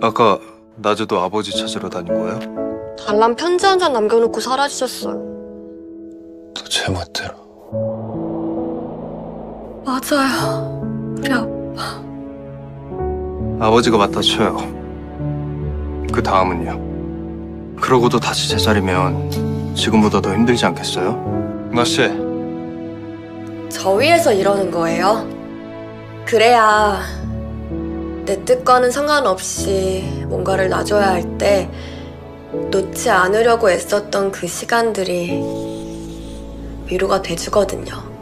아까 낮에도 아버지 찾으러 다닌 거예요? 단란 편지 한 장 남겨놓고 사라지셨어요. 또 제멋대로. 맞아요. 우리 아빠. 아버지가 맡아 쳐요. 그 다음은요. 그러고도 다시 제자리면 지금보다 더 힘들지 않겠어요? 나 씨, 저 위에서 이러는 거예요. 그래야 내 뜻과는 상관없이 뭔가를 놔줘야 할 때 놓지 않으려고 애썼던 그 시간들이 위로가 돼주거든요.